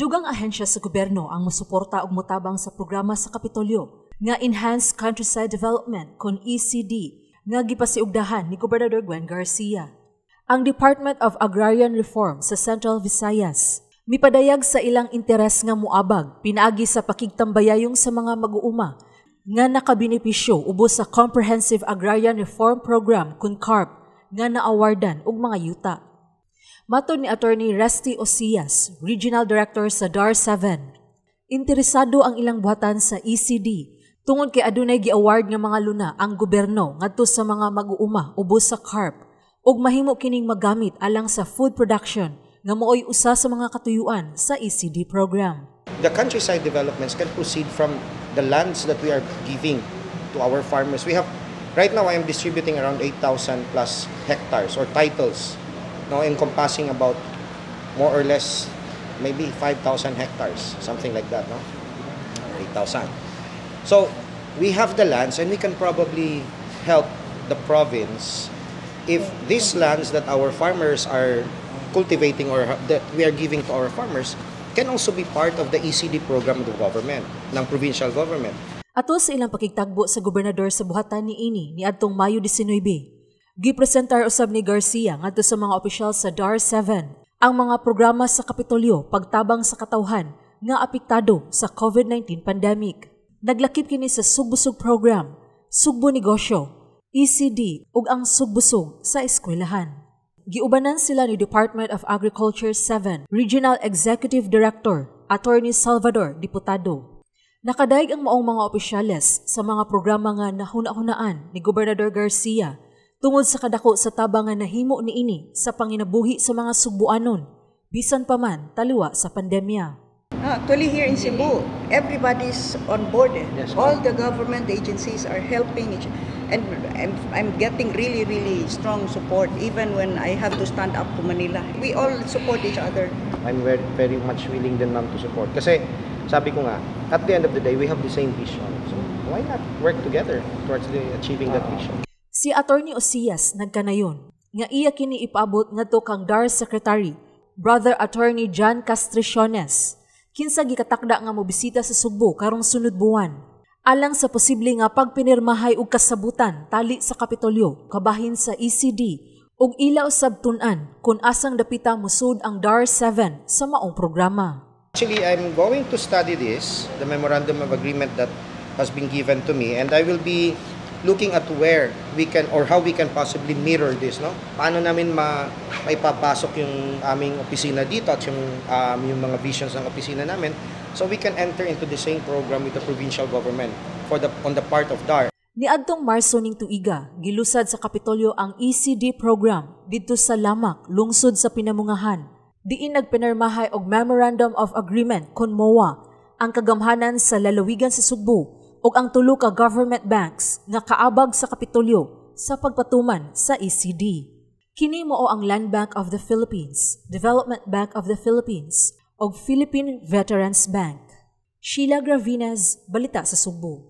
Dugang ahensya sa gobyerno ang musuporta og mutabang sa programa sa Kapitolyo nga Enhanced Countryside Development kon ECD nga gipasiugdahan ni Gobernador Gwen Garcia. Ang Department of Agrarian Reform sa Central Visayas mipadayag sa ilang interes nga muabag pinaagi sa pakigtambayayong sa mga mag-uuma nga nakabenepisyo ubos sa Comprehensive Agrarian Reform Program kun CARP nga naawardan og mga yuta. Matod ni Attorney Resty Osias, Regional Director sa DAR 7, interesado ang ilang buhatan sa ECD tungod kay adunay gi-award nga mga luna ang gobyerno ngadto sa mga mag-uuma ubos sa CARP ug mahimo kining magamit alang sa food production nga mooy usa sa mga katuyuan sa ECD program. The countryside developments can proceed from the lands that we are giving to our farmers. We have right now I am distributing around 8,000 plus hectares or titles no encompassing about more or less maybe 5,000 hectares, something like that, no? 8,000. So, we have the lands and we can probably help the province if these lands that our farmers are cultivating or that we are giving to our farmers can also be part of the ECD program of the government, ng provincial government. Ato sa ilang pakigtagbo sa gobernador sa buhatan ni ini ni adtong Mayo 19, Gipresentar usab ni Garcia ngadto sa mga opisyal sa DAR 7 ang mga programa sa Kapitolyo pagtabang sa katawhan nga apektado sa COVID-19 pandemic. Naglakip kini sa Sugbusog Program, Sugbo Negosyo, ECD ug ang Sugbusog sa eskwelahan. Giubanan sila ni Department of Agriculture 7 Regional Executive Director Attorney Salvador Diputado. Nakadaig ang maong mga opisyales sa mga programa nga nahuna-hunaan ni Gobernador Garcia tungod sa kadako sa tabangan na himo niini sa panginabuhi sa mga Subuanon, bisan pa man taliwa sa pandemya. Ah, Actually, here in Cebu, everybody's on board. eh. Yes, All the government agencies are helping each, and I'm, I'm getting really, really strong support even when I have to stand up to Manila. We all support each other. I'm very, very much willing din ma'am to support. Kasi sabi ko nga, at the end of the day, we have the same vision. So why not work together towards the, achieving that vision? Si Attorney Osias nagkanayon nga iya kini ipaabot ngadto kang DAR Secretary, Brother Attorney John Castriciones, kinsa gikatakda nga mobisita sa Sugbo karong sunod buwan. Alang sa posible nga pagpinirmahay og kasabutan tali sa Kapitolyo kabahin sa ECD ug ila usab tun-an kung asang dapita musud ang DAR 7 sa maong programa. Actually, I'm going to study this, the memorandum of agreement that has been given to me, and I will be looking at where we can or how we can possibly mirror this, no? Paano namin ma maipapasok yung aming opisina dito at yung um, yung mga visions ng opisina namin so we can enter into the same program with the provincial government for the on the part of DAR. Niadtong Marso ning tuiga, gilusad sa Kapitolyo ang ECD program didto sa Lamak, lungsod sa Pinamungahan. Diin nagpinirmahay og Memorandum of Agreement kon MOA ang kagamhanan sa lalawigan sa Sugbo ug ang tulo ka government banks nga kaabag sa Kapitolyo sa pagpatuman sa ECD. Kini mao ang Land Bank of the Philippines, Development Bank of the Philippines ug Philippine Veterans Bank. Sheila Gravines, Balita sa Sugbo.